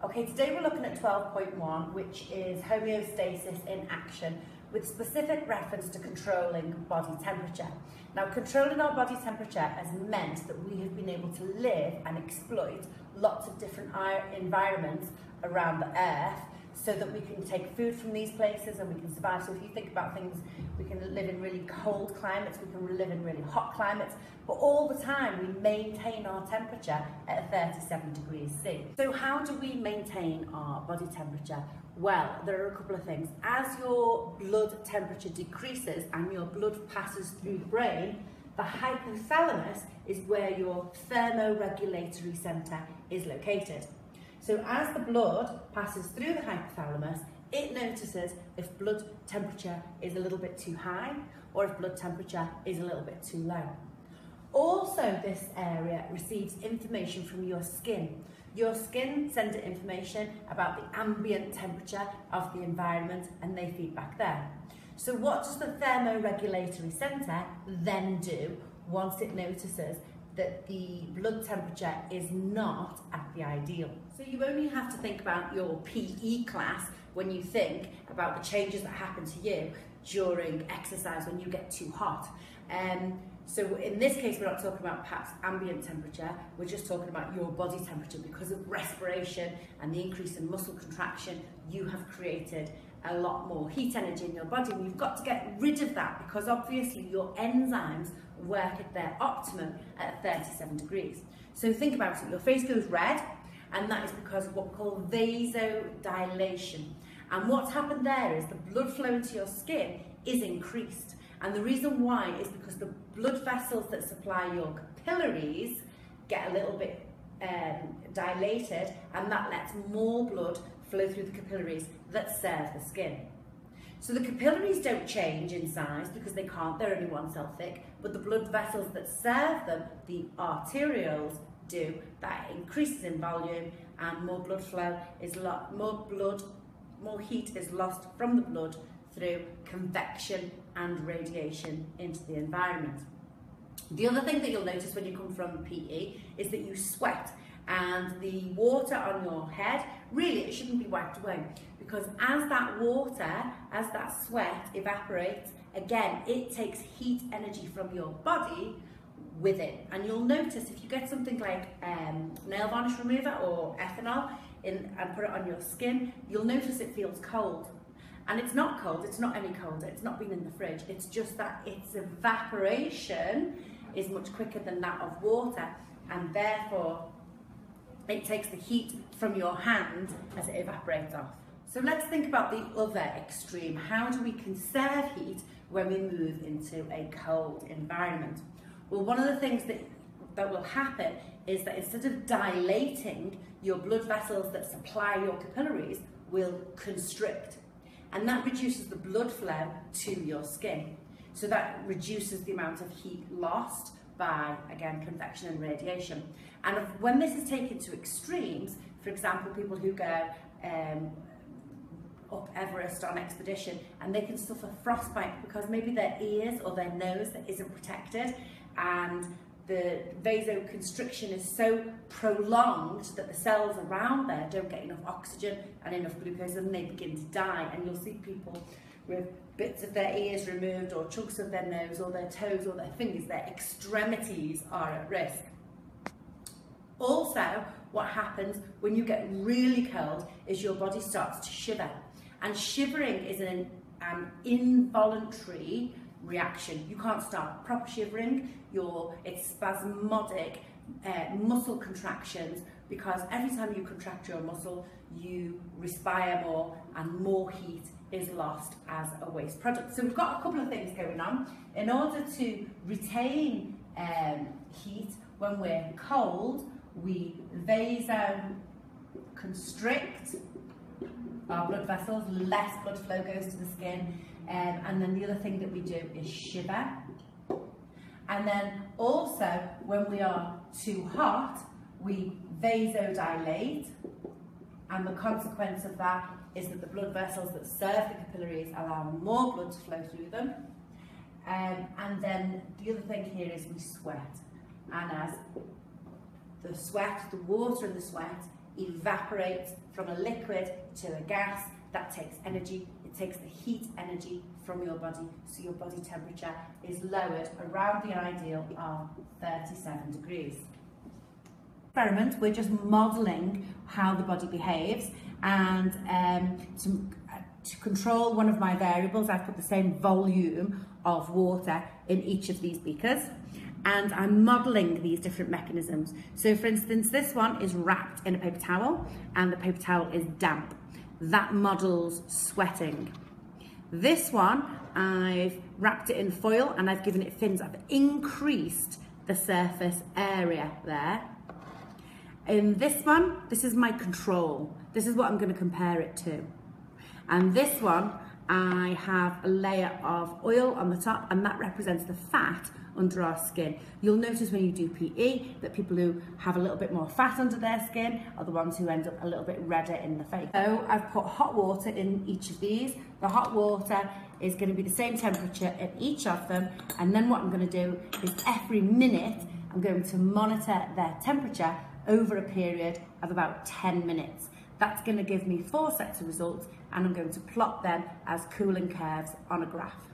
Okay, today we're looking at 12.1, which is homeostasis in action, with specific reference to controlling body temperature. Now, controlling our body temperature has meant that we have been able to live and exploit lots of different environments around the earth so that we can take food from these places and we can survive. So if you think about things, we can live in really cold climates, we can live in really hot climates, but all the time we maintain our temperature at 37 degrees C. So how do we maintain our body temperature? Well, there are a couple of things. As your blood temperature decreases and your blood passes through the brain, the hypothalamus is where your thermoregulatory centre is located. So as the blood passes through the hypothalamus, it notices if blood temperature is a little bit too high or if blood temperature is a little bit too low. Also, this area receives information from your skin. Your skin sends it information about the ambient temperature of the environment and they feed back there. So what does the thermoregulatory centre then do once it notices that the blood temperature is not at the ideal. So you only have to think about your PE class when you think about the changes that happen to you during exercise when you get too hot. Um, so in this case, we're not talking about perhaps ambient temperature, we're just talking about your body temperature because of respiration and the increase in muscle contraction, you have created a lot more heat energy in your body and you've got to get rid of that because obviously your enzymes work at their optimum at 37 degrees. So think about it, your face goes red and that is because of what we call vasodilation. And what's happened there is the blood flow into your skin is increased. And the reason why is because the blood vessels that supply your capillaries get a little bit um, dilated and that lets more blood flow through the capillaries that serve the skin. So the capillaries don't change in size because they can't, they're only one cell thick, but the blood vessels that serve them, the arterioles, do. That increases in volume and more blood flow is lot more blood, more heat is lost from the blood through convection and radiation into the environment. The other thing that you'll notice when you come from PE is that you sweat and the water on your head, really it shouldn't be wiped away because as that water, as that sweat evaporates, again, it takes heat energy from your body with it. And you'll notice if you get something like um, nail varnish remover or ethanol in, and put it on your skin, you'll notice it feels cold. And it's not cold, it's not any colder, it's not been in the fridge, it's just that its evaporation is much quicker than that of water and therefore it takes the heat from your hand as it evaporates off. So let's think about the other extreme. How do we conserve heat when we move into a cold environment? Well, one of the things that, that will happen is that instead of dilating, your blood vessels that supply your capillaries will constrict. And that reduces the blood flow to your skin. So that reduces the amount of heat lost by, again, convection and radiation. And when this is taken to extremes, for example, people who go um, up Everest on expedition and they can suffer frostbite because maybe their ears or their nose that isn't protected and the vasoconstriction is so prolonged that the cells around there don't get enough oxygen and enough glucose and they begin to die and you'll see people with bits of their ears removed or chunks of their nose or their toes or their fingers, their extremities are at risk. Also, what happens when you get really cold is your body starts to shiver. And shivering is an, an involuntary reaction. You can't start proper shivering, your, it's spasmodic uh, muscle contractions because every time you contract your muscle, you respire more and more heat is lost as a waste product. So we've got a couple of things going on. In order to retain um, heat when we're cold, we vasoconstrict our blood vessels, less blood flow goes to the skin, um, and then the other thing that we do is shiver. And then also, when we are too hot, we vasodilate, and the consequence of that is that the blood vessels that serve the capillaries allow more blood to flow through them. Um, and then the other thing here is we sweat. And as the sweat, the water in the sweat evaporates from a liquid to a gas. That takes energy, it takes the heat energy from your body, so your body temperature is lowered around the ideal of 37 degrees. We're just modelling how the body behaves and um, to, to control one of my variables, I've put the same volume of water in each of these beakers and I'm modelling these different mechanisms. So for instance, this one is wrapped in a paper towel and the paper towel is damp. That models sweating. This one, I've wrapped it in foil and I've given it fins. I've increased the surface area there. In this one, this is my control. This is what I'm going to compare it to. And this one, I have a layer of oil on the top and that represents the fat under our skin. You'll notice when you do PE that people who have a little bit more fat under their skin are the ones who end up a little bit redder in the face. So I've put hot water in each of these. The hot water is going to be the same temperature in each of them and then what I'm going to do is every minute I'm going to monitor their temperature over a period of about 10 minutes. That's going to give me four sets of results and I'm going to plot them as cooling curves on a graph.